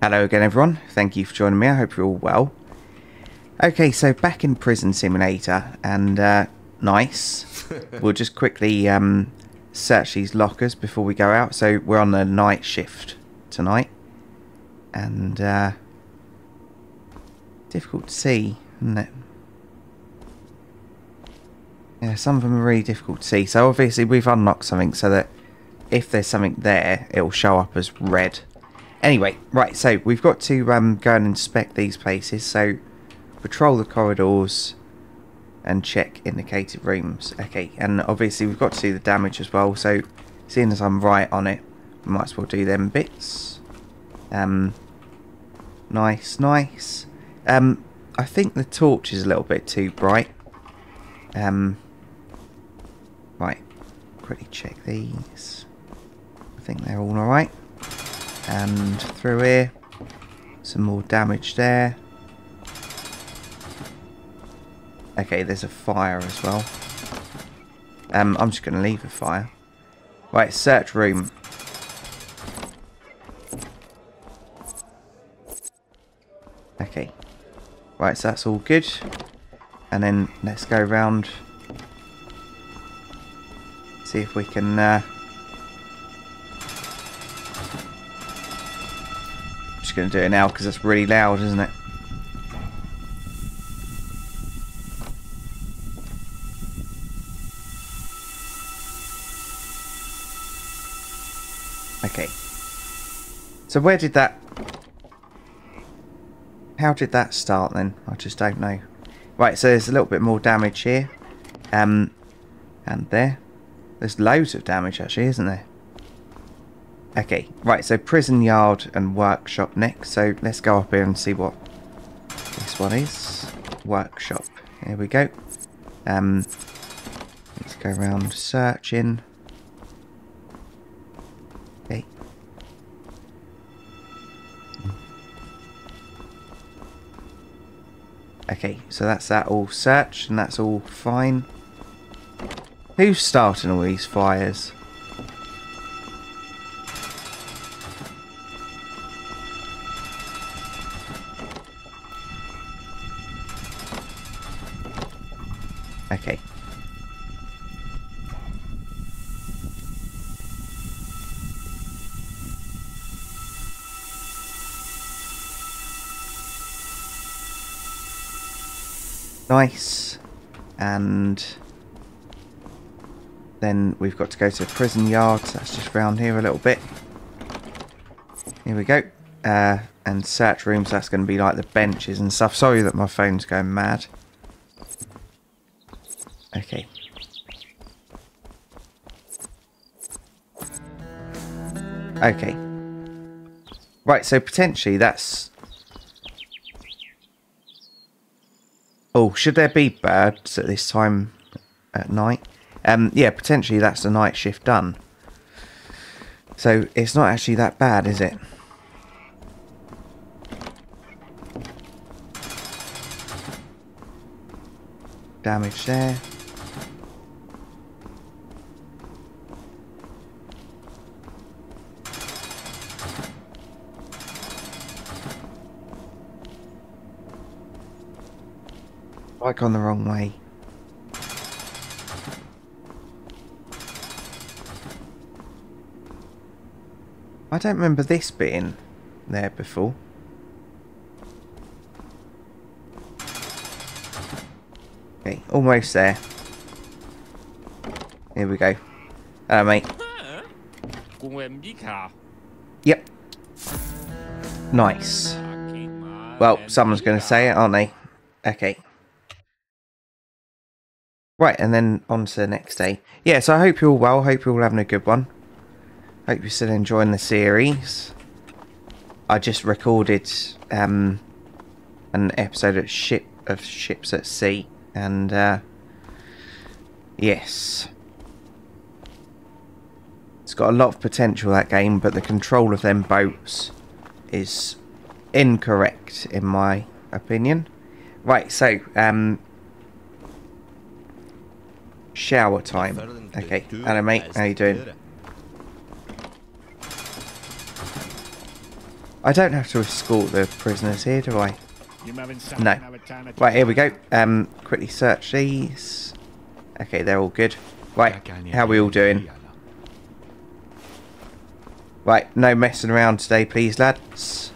Hello again, everyone. Thank you for joining me. I hope you're all well. Okay, so back in Prison Simulator, and uh, nice. we'll just quickly um, search these lockers before we go out. So we're on the night shift tonight, and uh, difficult to see, isn't it? Yeah, some of them are really difficult to see. So obviously we've unlocked something so that if there's something there, it will show up as red. Anyway, right, so we've got to um, go and inspect these places. So patrol the corridors and check indicated rooms. Okay, and obviously we've got to do the damage as well. So seeing as I'm right on it, we might as well do them bits. Um, nice, nice. Um, I think the torch is a little bit too bright. Um, right, quickly check these. I think they're all alright. And through here, some more damage there. Okay, there's a fire as well. Um, I'm just going to leave a fire. Right, search room. Okay. Right, so that's all good. And then let's go around. See if we can... Uh, just going to do it now because it's really loud, isn't it? Okay. So where did that... How did that start then? I just don't know. Right, so there's a little bit more damage here. Um, and there. There's loads of damage actually, isn't there? Okay, right, so prison yard and workshop next. So let's go up here and see what this one is. Workshop. Here we go. Um, let's go around searching. Okay. Okay, so that's that all searched and that's all fine. Who's starting all these fires? Nice. And then we've got to go to prison yard. So that's just round here a little bit. Here we go. Uh, and search rooms, that's going to be like the benches and stuff. Sorry that my phone's going mad. Okay. Okay. Right, so potentially that's... Oh, should there be birds at this time at night? Um, yeah, potentially that's the night shift done. So it's not actually that bad, is it? Damage there. On the wrong way. I don't remember this being there before. Okay, almost there. Here we go. Hello, mate. Yep. Nice. Well, someone's going to say it, aren't they? Okay. Right, and then on to the next day. Yeah, so I hope you're all well. Hope you're all having a good one. Hope you're still enjoying the series. I just recorded um, an episode of Ship of Ships at Sea, and uh, yes, it's got a lot of potential that game, but the control of them boats is incorrect in my opinion. Right, so um, shower time. Okay, hello mate, how you doing? I don't have to escort the prisoners here, do I? No. Right, here we go. Um, quickly search these. Okay, they're all good. Right, how are we all doing? Right, no messing around today, please, lads.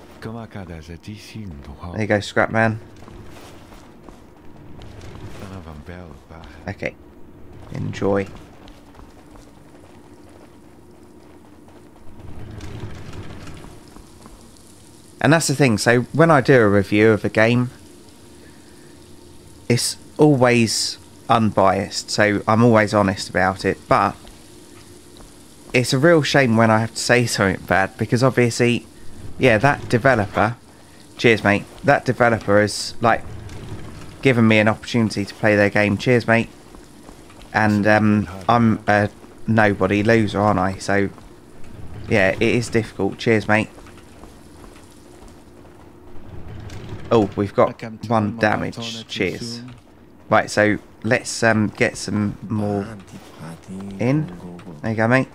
There you go, scrap man. Okay. Enjoy. And that's the thing, so when I do a review of a game, it's always unbiased, so I'm always honest about it, but it's a real shame when I have to say something bad, because obviously, yeah, that developer, cheers mate, that developer has, like, given me an opportunity to play their game, cheers mate, and um, I'm a nobody loser, aren't I, so, yeah, it is difficult, cheers mate. Oh, we've got one damage. Cheers. Right, so let's um, get some more in. There you go, mate.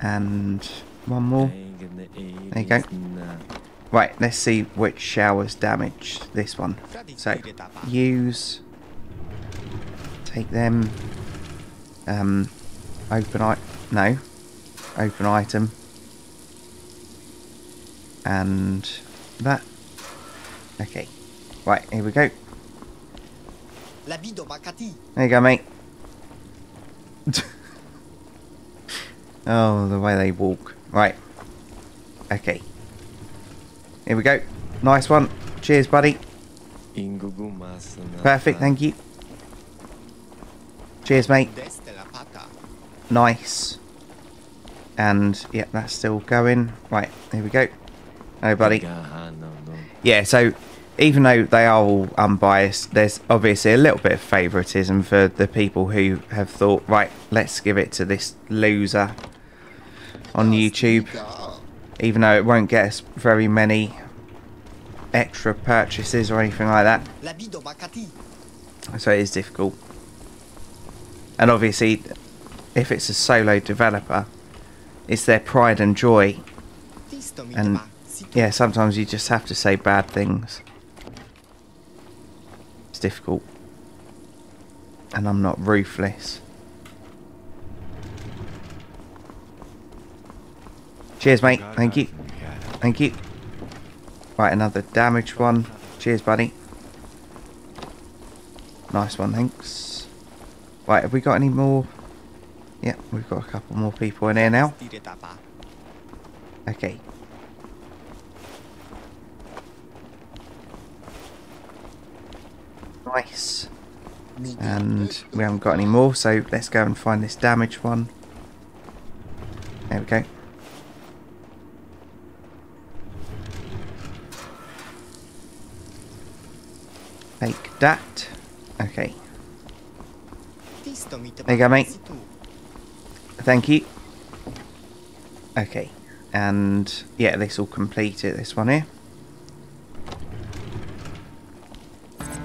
And one more. There you go. Right, let's see which showers damage this one. So, use. Take them. Um, open I No. Open item and that. Okay. Right, here we go. There you go, mate. oh, the way they walk. Right. Okay. Here we go. Nice one. Cheers, buddy. Perfect, thank you. Cheers, mate. Nice. And, yeah, that's still going. Right, here we go. Oh, buddy. Yeah, so even though they are all unbiased, there's obviously a little bit of favouritism for the people who have thought, right, let's give it to this loser on YouTube. Even though it won't get us very many extra purchases or anything like that. So it is difficult. And obviously, if it's a solo developer, it's their pride and joy. And yeah, sometimes you just have to say bad things. It's difficult. And I'm not ruthless. Cheers, mate. Thank you. Thank you. Right, another damaged one. Cheers, buddy. Nice one, thanks. Right, have we got any more? Yeah, we've got a couple more people in here now. Okay. Nice. And we haven't got any more, so let's go and find this damaged one. There we go. Take that. Okay. There you go, mate. Thank you. Okay. And yeah, this will complete it, this one here.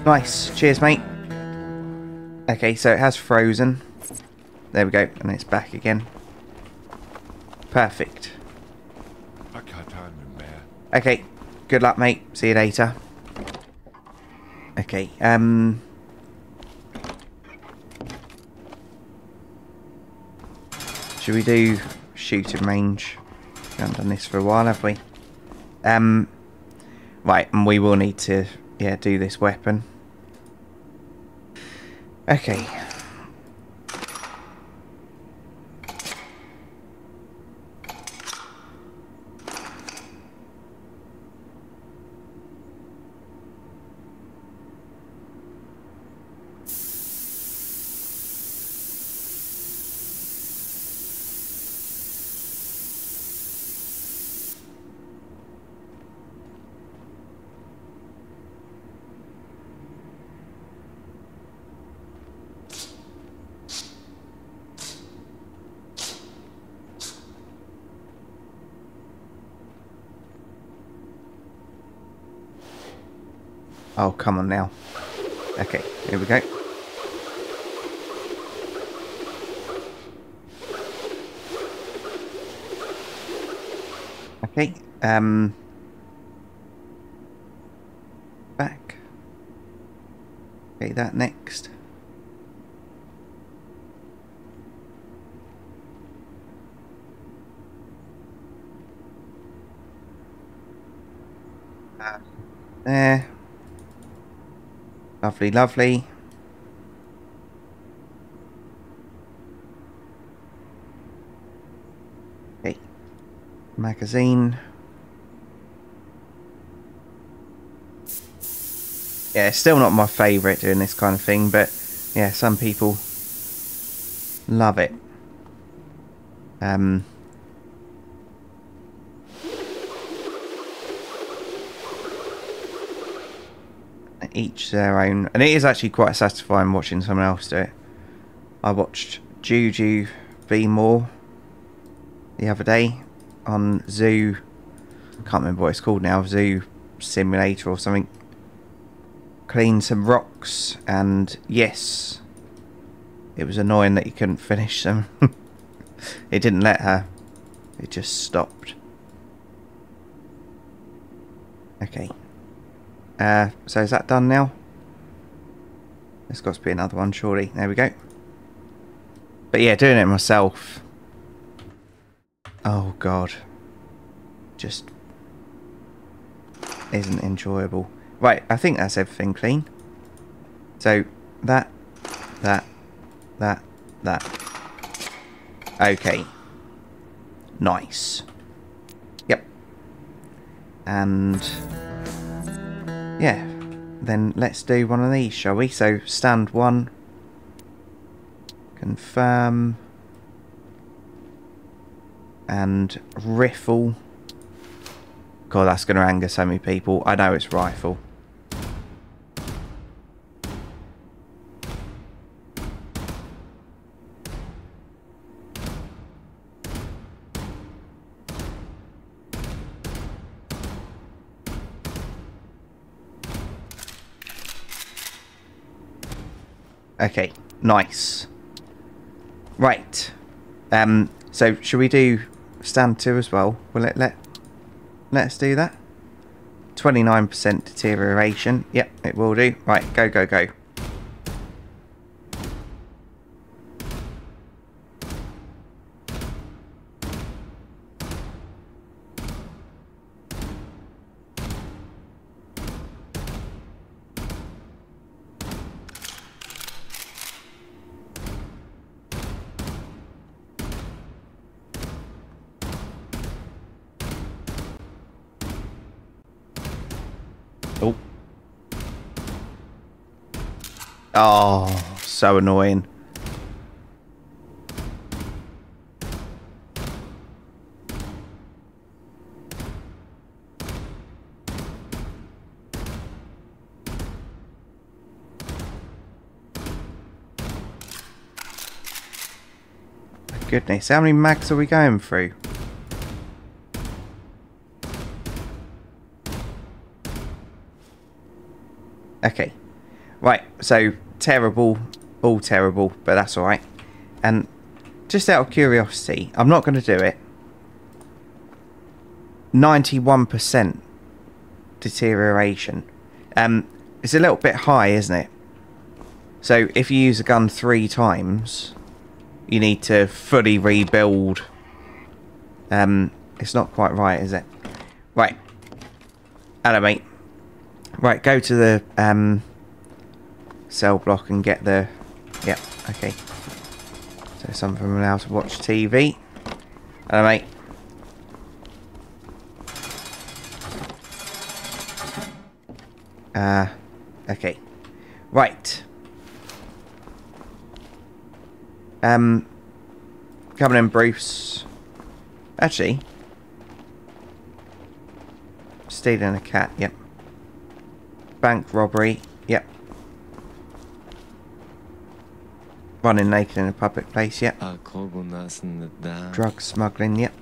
Nice. Cheers, mate. Okay, so it has frozen. There we go. And it's back again. Perfect. Okay. Good luck, mate. See you later. Okay. Um... Should we do shooting range? We haven't done this for a while, have we? Um... Right, and we will need to, yeah, do this weapon. Okay. come on now. Okay, here we go. Okay, um... Back. Okay, that next. Uh, there. Lovely, lovely. Okay. Magazine. Yeah, still not my favourite doing this kind of thing, but yeah, some people love it. Um, each their own, and it is actually quite satisfying watching someone else do it. I watched Juju be more the other day on Zoo. I Can't remember what it's called now. Zoo Simulator or something. Clean some rocks, and yes, it was annoying that you couldn't finish them. it didn't let her. It just stopped. Okay. Uh, so is that done now? There's got to be another one, surely. There we go. But yeah, doing it myself. Oh god. Just isn't enjoyable. Right, I think that's everything clean. So that, that, that, that. Okay. Nice. Yep. And yeah, then let's do one of these, shall we? So stand one, confirm, and riffle. God, that's going to anger so many people. I know it's rifle. Okay, nice. Right. Um, so should we do stand two as well? Will it let let us do that? 29% deterioration. Yep, it will do. Right, go, go, go. Oh, so annoying. Goodness, how many mags are we going through? Okay. Right, so terrible, all terrible, but that's alright. And just out of curiosity, I'm not going to do it. 91% deterioration. Um, it's a little bit high, isn't it? So if you use a gun three times, you need to fully rebuild. Um, it's not quite right, is it? Right. Hello, mate. Right, go to the um, cell block and get the... Yep, okay. So some of them allowed to watch TV. Hello, mate. Uh, okay. Right. Um, coming in, Bruce. Actually, stealing a cat, yep. Bank robbery, yep. Running naked in a public place, yep. Drug smuggling, yep.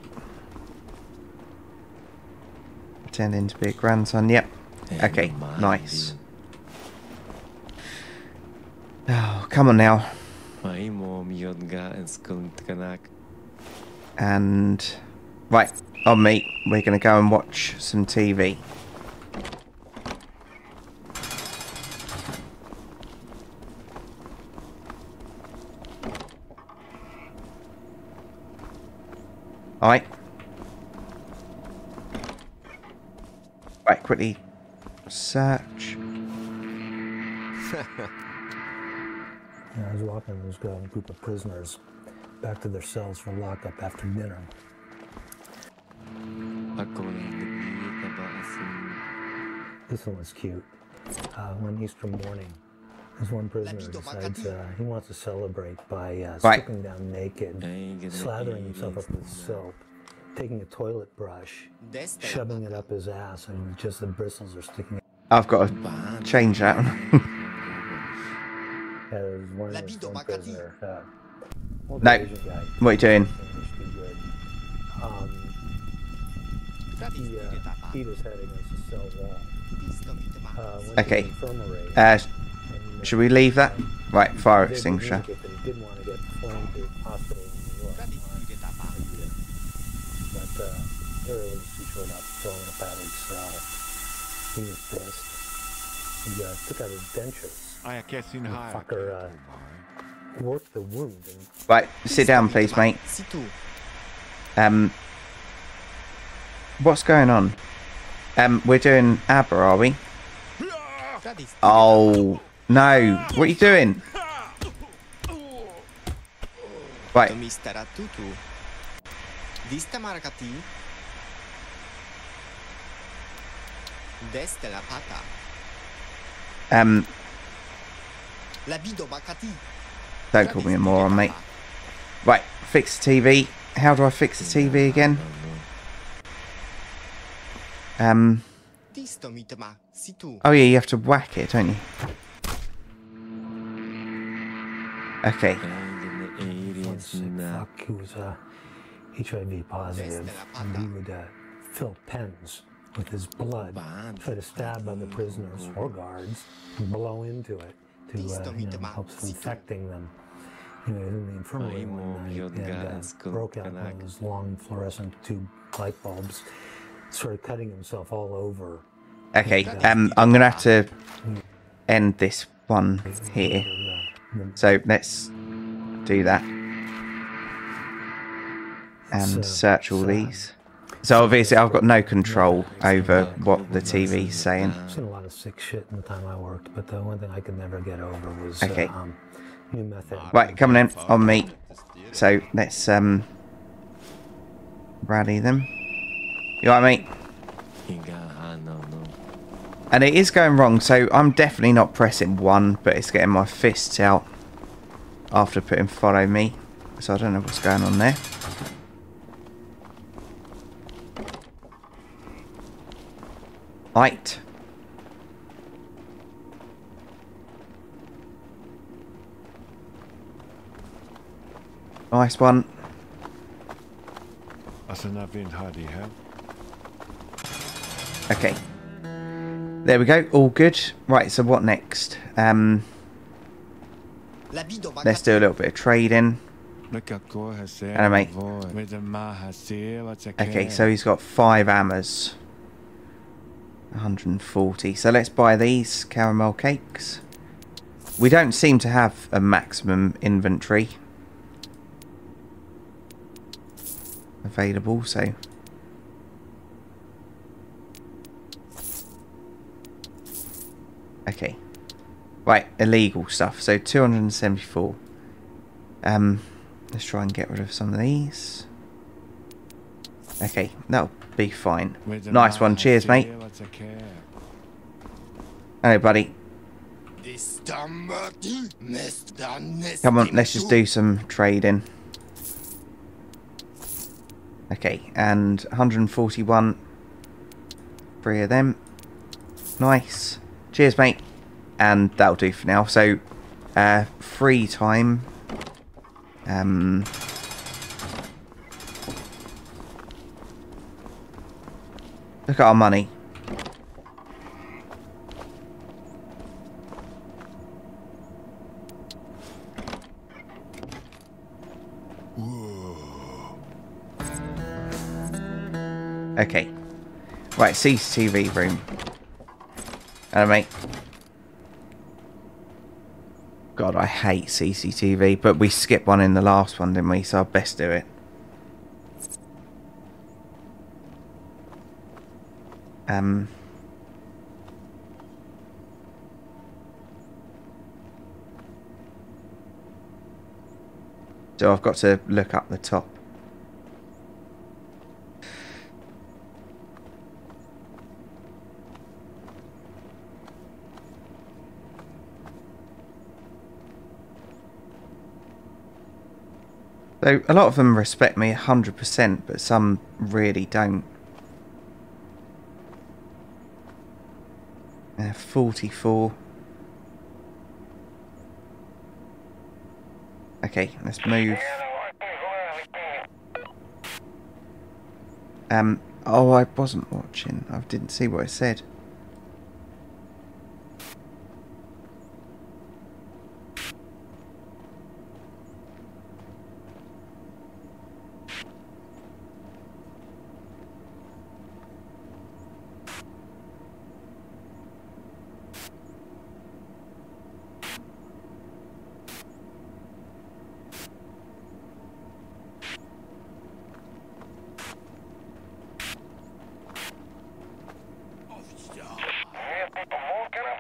Pretending to be a grandson, yep. Okay, nice. Oh, come on now. And Right, on me. We're going to go and watch some TV. Alright. Right, quickly search. Yeah, I was walking this uh, group of prisoners back to their cells for lockup after dinner. This one was cute. Uh, one Easter morning, this one prisoner decides uh, he wants to celebrate by uh, Right. stripping down naked, slathering himself up with soap, taking a toilet brush, shoving it up his ass, and just the bristles are sticking out. I've got to change that. Yeah, there's one, La this Bido one Macati. prisoner. Uh, older No. Asian guy. what are you doing? English too good. Um, he uh, beat his head against the cell wall. Uh, Okay. the infirmary, and, uh, should we leave that? Right, fire extinguisher. he didn't want to get flown to hospital in New York. But uh, Harry was too short up throwing up at his cell. He was pissed. He uh, took out his dentures. I guess in high. Fucker uh, worked the wound and Right, sit down, please, mate. Um, what's going on? Um, we're doing ABBA, are we? Oh, no. What are you doing? Right, Mr. Tutu. Dista marcati. Desde la pata. um, La bido macati. don't call me a moron, mate. Right, fix the TV. How do I fix the TV again? Um, Disto mitma. C'est tout. oh yeah, you have to whack it, don't you? Okay, Ay, ganun one areas sick na. fuck who was uh, HIV positive, and he would uh, fill pens with his blood, Bad. try to stab other prisoners or guards, and blow into it to uh, you know, help infecting them. You know, in the infirmary one night, and uh, broke out one of those long fluorescent tube light bulbs, sort of cutting himself all over. okay. Um, I'm gonna have to end this one here. Uh, So let's do that and uh, search all these. So obviously I've got no control over what the TV's saying. I've seen a lot of sick shit in the time I worked, but the one thing I could never get over was Okay. uh, um, new method. Right, coming in on me. So let's um rally them. You alright, mate? Higahan, no, no. And it is going wrong, so I'm definitely not pressing one, but it's getting my fists out after putting follow me. So I don't know what's going on there. Right. Nice one. Alltså när vi inte hade här. Okay. There we go. All good. Right, so what next? Um, let's do a little bit of trading. Lycka gå här ser. Hello, mate. Med den ma här ser vad jag Okay, so he's got five hammers. 140. So let's buy these caramel cakes. We don't seem to have a maximum inventory available, so okay. Right, illegal stuff. So 274. Um, let's try and get rid of some of these. Okay, that'll be fine. Nice one. Cheers, mate. Hello, buddy. Dista mati. Come on, let's just do some trading. Okay, and 141. Three of them. Nice. Cheers, mate. And that'll do for now. So, uh, free time. Um. Look at our money. Okay. Right, CCTV room. Hello, mate. God, I hate CCTV, but we skipped one in the last one, didn't we? So I'd best do it. Um... So I've got to look up the top. So a lot of them respect me 100%, but some really don't. Uh, 44. Okay, let's move. Um, oh, I wasn't watching. I didn't see what it said.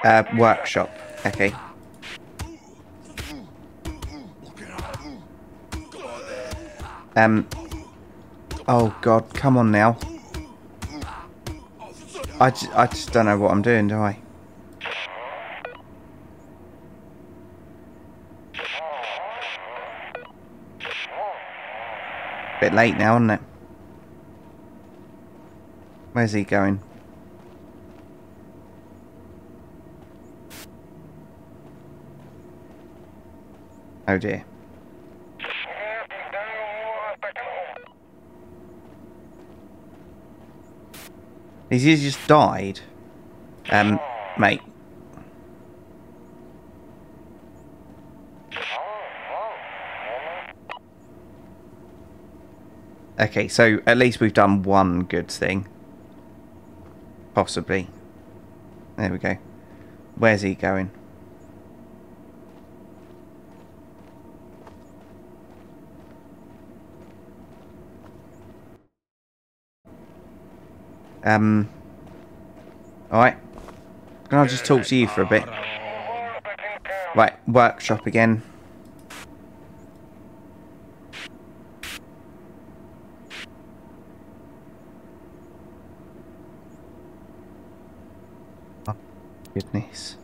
Uh, workshop. Okay. Um. Oh God, come on now. I just, I just don't know what I'm doing, do I? Bit late now, isn't it? Where's he going? Oh dear. Has he just died? Um, mate. Okay, so at least we've done one good thing. Possibly. There we go. Where's he going? Um. Alright. Can I just talk to you for a bit? Right, workshop again. Oh, goodness.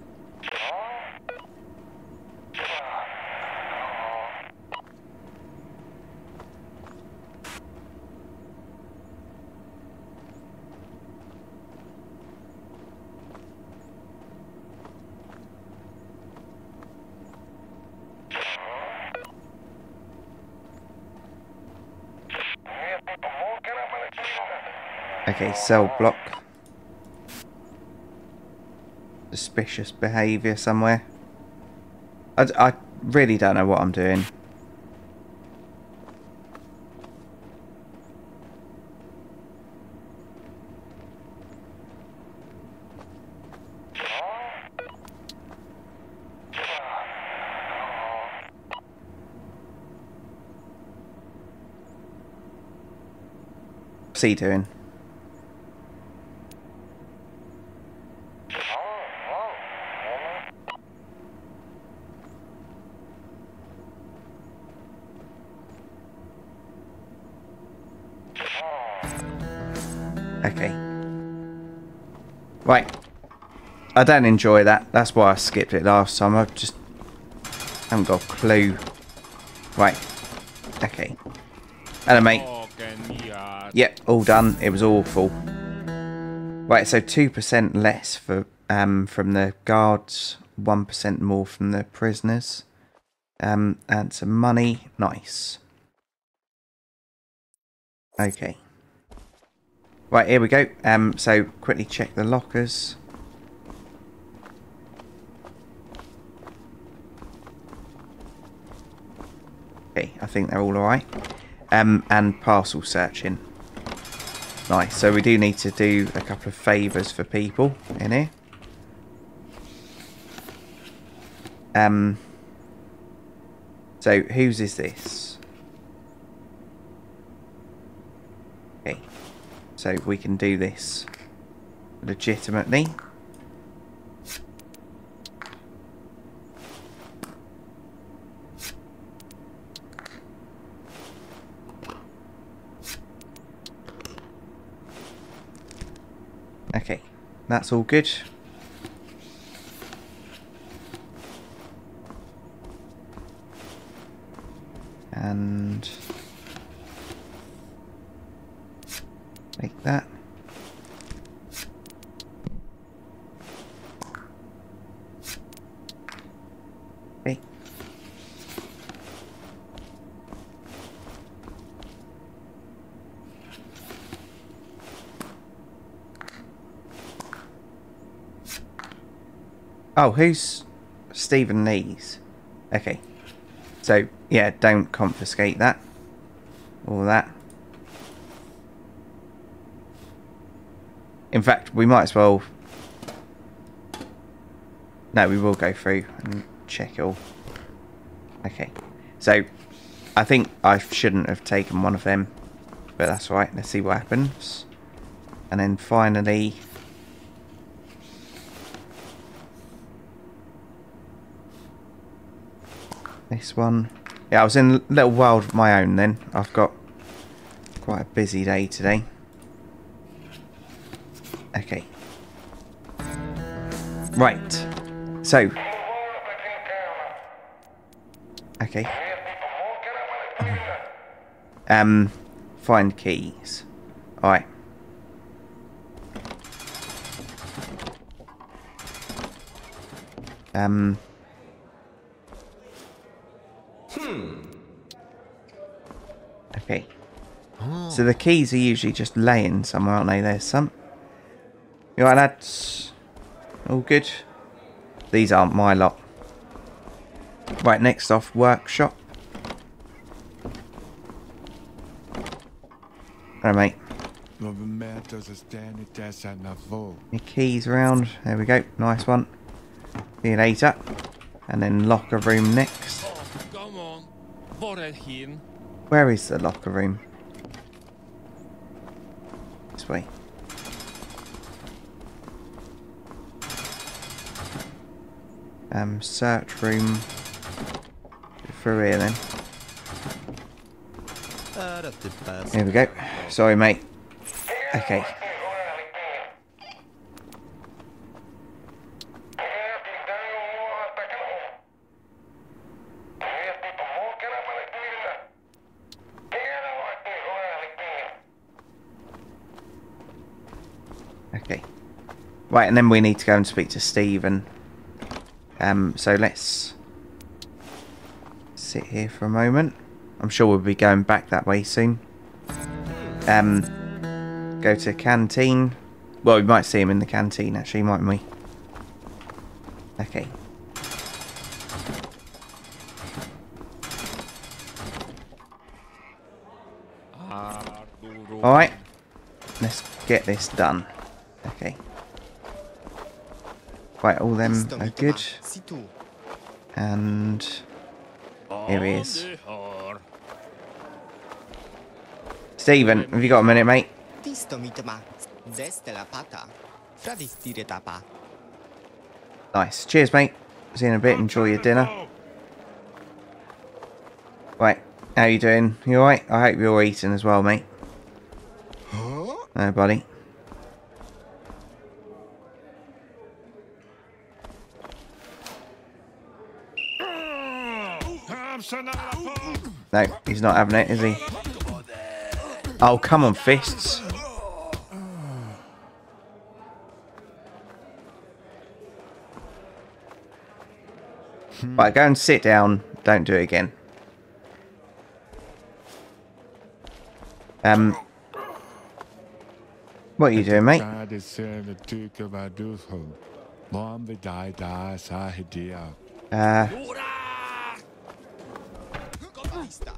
Okay, cell block. Suspicious behaviour somewhere. I, really don't know what I'm doing. What's he doing? Right. I don't enjoy that. That's why I skipped it last time. I just haven't got a clue. Right. Okay. Hello, mate. Yep, all done. It was awful. Right, so 2% less for um, from the guards, 1% more from the prisoners. Um, and some money. Nice. Okay. Right, here we go. Um, so quickly check the lockers. Okay, I think they're all alright. Um, and parcel searching. Nice. So we do need to do a couple of favours for people in here. Um. So whose is this? Okay. So we can do this legitimately. Okay, that's all good. And like that. Oh, who's Stephen Lees? Okay. So, yeah, don't confiscate that. All that. In fact, we might as well... No, we will go through and check all. Okay. So, I think I shouldn't have taken one of them. But that's right. Let's see what happens. And then finally... This one. Yeah, I was in a little world of my own then. I've got quite a busy day today. Right. So. Okay. Um, find keys. Alright. Um. Hmm. Okay. So the keys are usually just laying somewhere, aren't they? There's some. You alright, lads? All good? These aren't my lot. Right, next off, workshop. Alright, mate. Your keys around. There we go. Nice one. See later. And then locker room next. Where is the locker room? This way. Um, search room. for then. Here we go. Sorry, mate. Okay. Okay. Right, and then we need to go and speak to Stephen. Um, so let's sit here for a moment. I'm sure we'll be going back that way soon. Um, go to canteen. Well, we might see him in the canteen actually, mightn't we? Okay. Alright. Let's get this done. Okay. Right, all them are good. ma. Si tu. And here he is. Stephen, have you got a minute, mate? Tisto mi te ma. Deste la pata. Fradi stire tapa. Nice. Cheers, mate. See you in a bit. Enjoy your dinner. Right. How you doing? You alright? I hope you're eating as well, mate. Huh? No, buddy. No, he's not having it, is he? Oh, come on, fists. Right, go and sit down. Don't do it again. Um, what are you doing, mate? Tade Tista.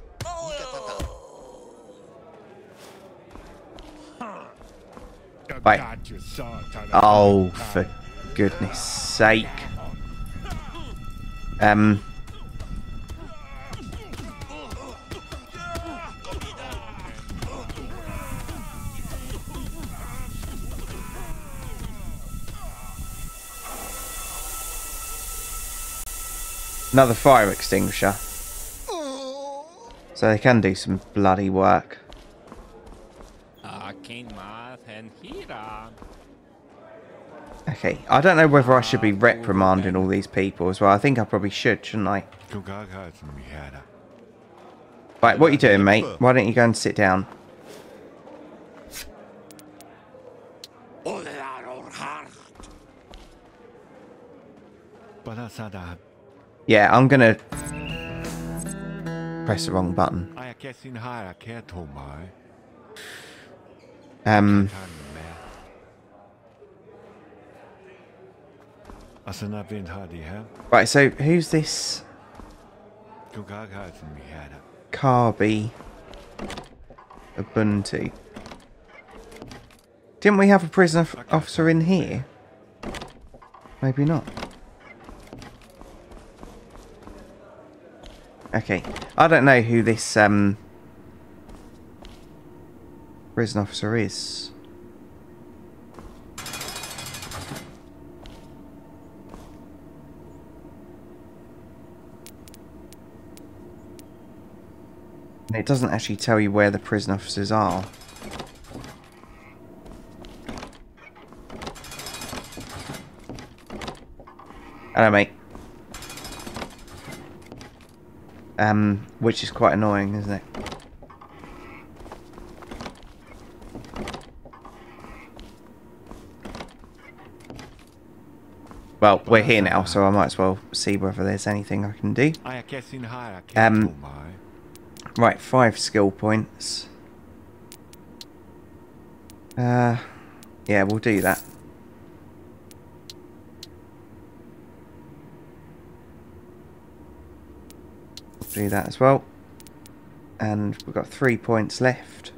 Ika. Right. Got your son, Oh, for goodness sake. Um. Another fire extinguisher. So they can do some bloody work. Akin math and hira. Okay, I don't know whether I should be reprimanding all these people as well. I think I probably should, shouldn't I? Right, what are you doing, mate? Why don't you go and sit down? Yeah, I'm gonna press the wrong button. Um, right, so who's this Carby Ubuntu? Didn't we have a prison officer in here? Maybe not. Okay, I don't know who this um prison officer is. It doesn't actually tell you where the prison officers are. Hello, mate. Um, which is quite annoying, isn't it? Well, we're here now, so I might as well see whether there's anything I can do. Um, Right, five skill points. Uh, yeah, we'll do that. Do that as well. And we've got three points left.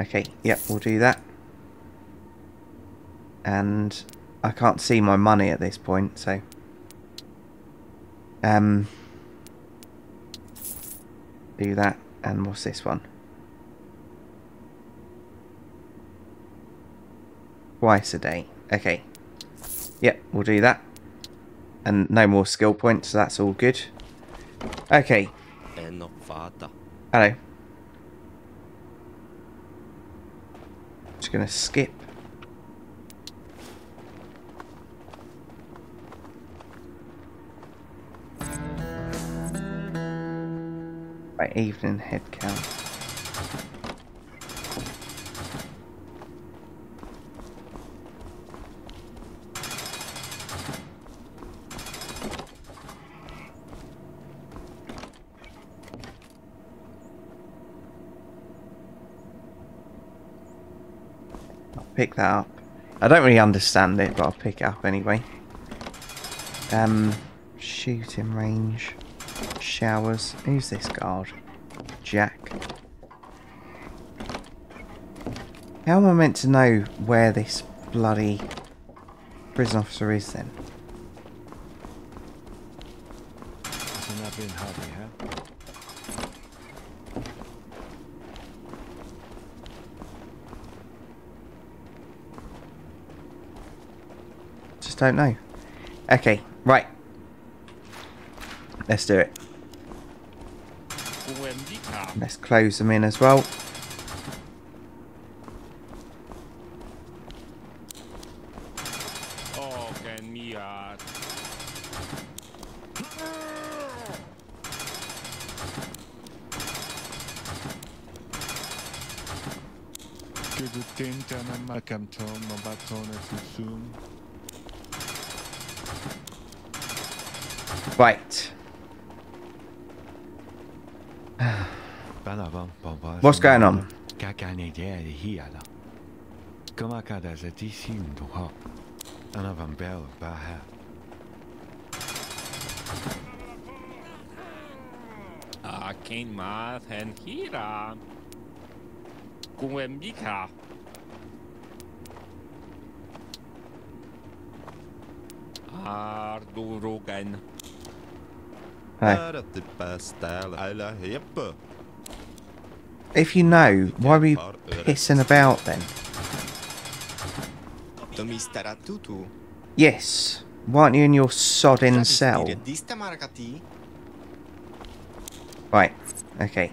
Okay, yep, we'll do that. And I can't see my money at this point, so... Um, do that, and what's this one? Twice a day. Okay. Yep, we'll do that. And no more skill points, so that's all good. Okay, hello. Just gonna skip. Right, evening head count. Pick that up. I don't really understand it, but I'll pick it up anyway. Um, shooting range, showers. Who's this guard? Jack. How am I meant to know where this bloody prison officer is then? Just don't know. Okay, right. Let's do it. Let's close them in as well. Vad ska jag namn? Kama kada zati sim duha. Anavan ah, bel baha. Akin math hen hira. Kuem dika. Ardurugen. Hej. Här. If you know, why were you pissing about then? To mistera tutu. Yes. Why aren't you in your sodding cell? Tradistire dista markati. Right. Okay.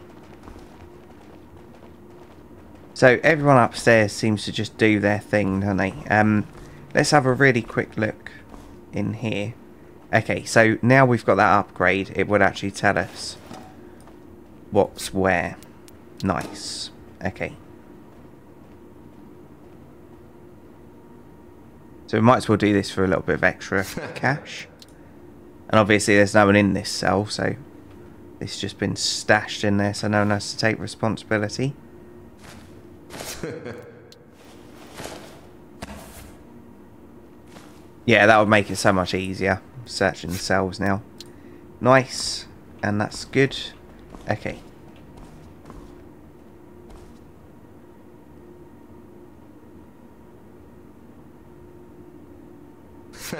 So everyone upstairs seems to just do their thing, don't they? Um, let's have a really quick look in here. Okay, so now we've got that upgrade, it would actually tell us what's where. Nice. Okay. So we might as well do this for a little bit of extra cash. And obviously there's no one in this cell, so it's just been stashed in there so no one has to take responsibility. yeah, that would make it so much easier searching the cells now. Nice. And that's good. Okay.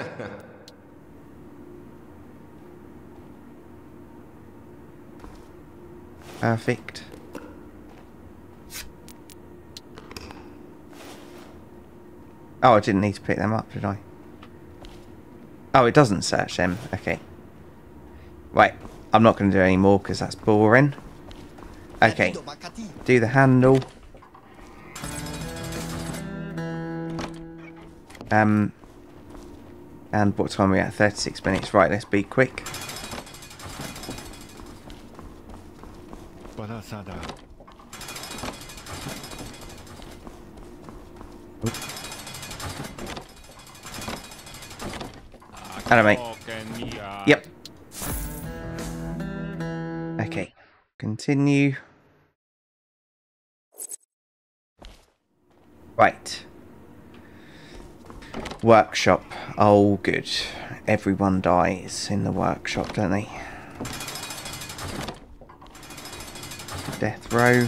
Perfect. Oh, I didn't need to pick them up, did I? Oh, it doesn't search them. Okay. Right. I'm not going to do any more because that's boring. Okay. Do the handle. Um. And what time are we at? 36 minutes. Right, let's be quick. Hello, mate. Yep. Okay. Continue. Right. Workshop. Oh, good. Everyone dies in the workshop, don't they? Death row.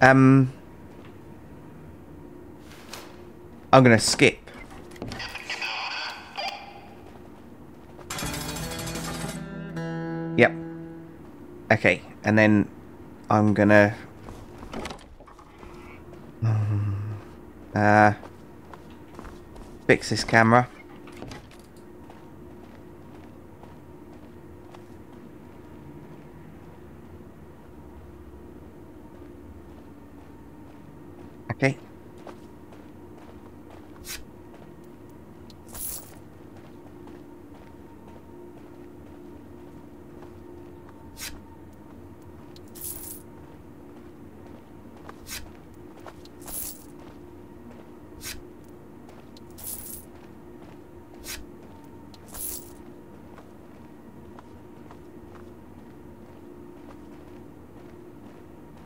Um, I'm gonna skip. Yep. Okay, and then I'm gonna. Uh, fix this camera. Okay.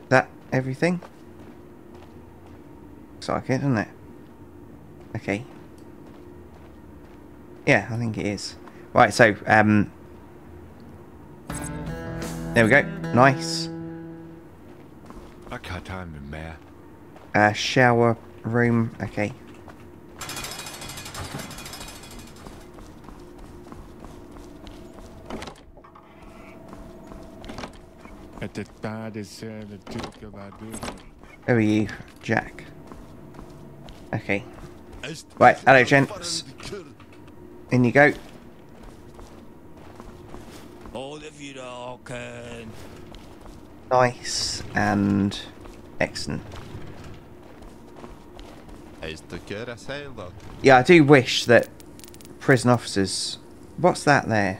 That everything? Looks like it, doesn't it? Okay. Yeah, I think it is. Right, so, um... There we go. Nice. I can't time Mayor. Uh, shower room. Okay. At the bad is uh, the Duke of Adu. Who are you, Jack? Okay. Right, hello, gents. In you go. Olivia Ken. Nice and excellent. Ei sitä kerä seilaa. Yeah, I do wish that prison officers. What's that there?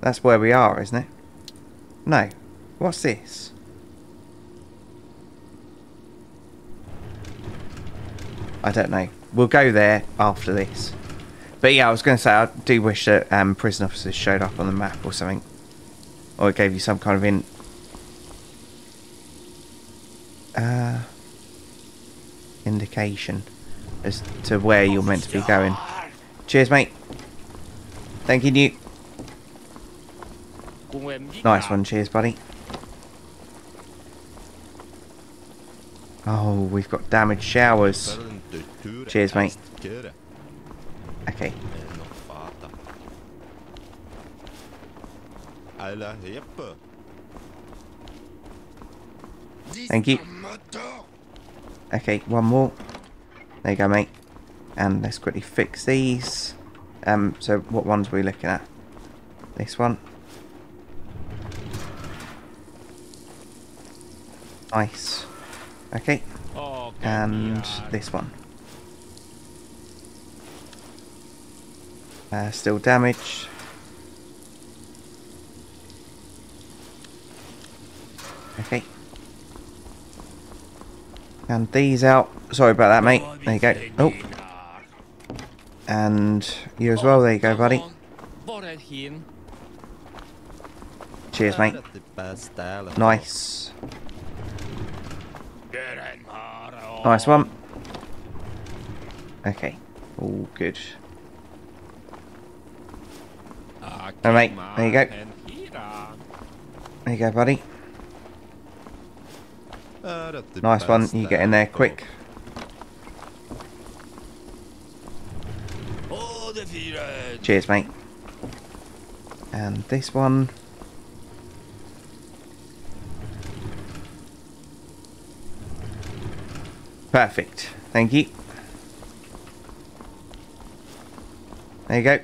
That's where we are, isn't it? No. What's this? I don't know. We'll go there after this. But yeah, I was going to say I do wish that um, prison officers showed up on the map or something. Or it gave you some kind of in. Uh, indication as to where you're meant to be going. Cheers, mate. Thank you, Newt. Nice one, cheers, buddy. Oh, we've got damaged showers. Cheers, mate. Okay. Thank you. Okay, one more. There you go, mate. And let's quickly fix these. Um, so what ones are we looking at? This one. Nice. Okay, and this one. Uh, still damaged. Okay. And these out. Sorry about that, mate. There you go. Oh. And you as well. There you go, buddy. Cheers, mate. Nice. Nice one. Okay. All good. Oh, mate. There you go. There you go, buddy. Nice one. You get in there quick. Cheers, mate. And this one. Perfect. Thank you. There you go.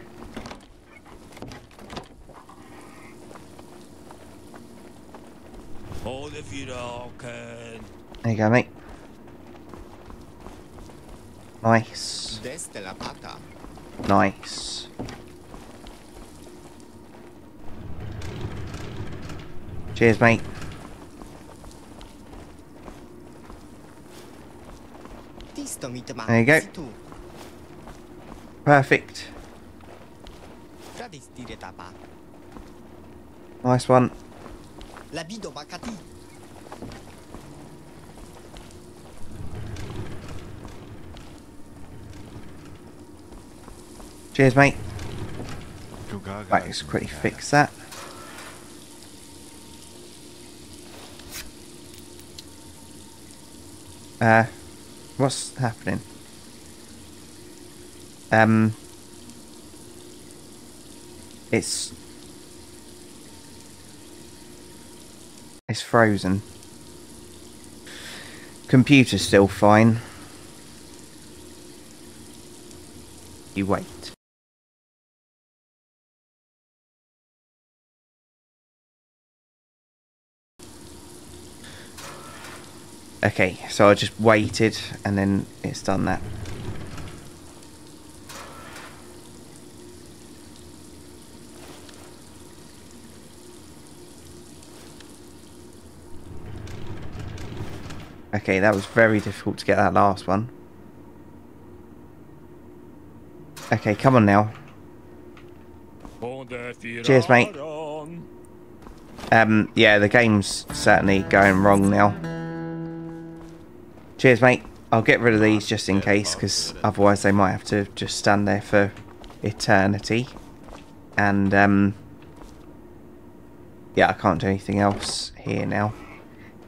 All of you all can. There you go, mate. Nice. Desde la pata. Nice. Cheers, mate. There you go. Perfect. Fradis dire tapa. Nice one. La bido bakati. Cheers, mate. Right, Right, let's quickly fix that. Uh, what's happening? Um, it's it's frozen. Computer's still fine. You wait. Okay, so I just waited and then it's done that. Okay, that was very difficult to get that last one. Okay, come on now. Cheers, mate. Um, yeah, the game's certainly going wrong now. Cheers, mate. I'll get rid of these just in case, because otherwise they might have to just stand there for eternity. And, um... Yeah, I can't do anything else here now.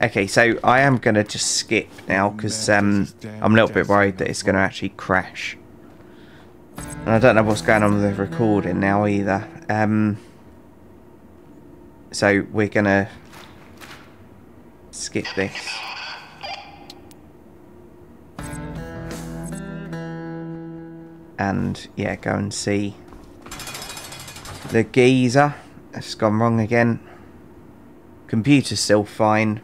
Okay, so I am going to just skip now, because um, I'm a little bit worried that it's going to actually crash. And I don't know what's going on with the recording now either. Um... So we're going to skip this. And yeah go and see the geezer. It's gone wrong again. Computer's still fine.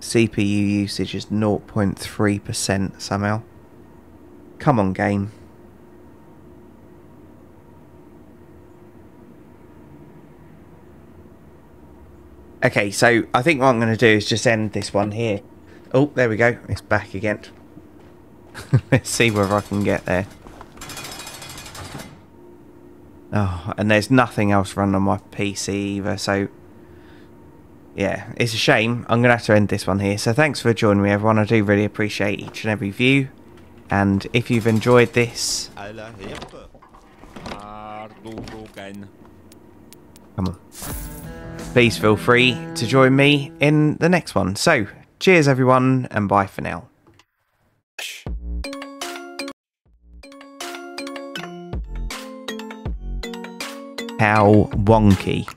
CPU usage is 0.3% somehow. Come on game. Okay so I think what I'm going to do is just end this one here. Oh there we go. It's back again. Let's see whether I can get there Oh, and there's nothing else running on my PC either, so yeah, it's a shame. I'm going to have to end this one here. So thanks for joining me, everyone. I do really appreciate each and every view. And if you've enjoyed this, Alla hippe. Ardurugen. come on, please feel free to join me in the next one. So, cheers, everyone, and bye for now. How wonky.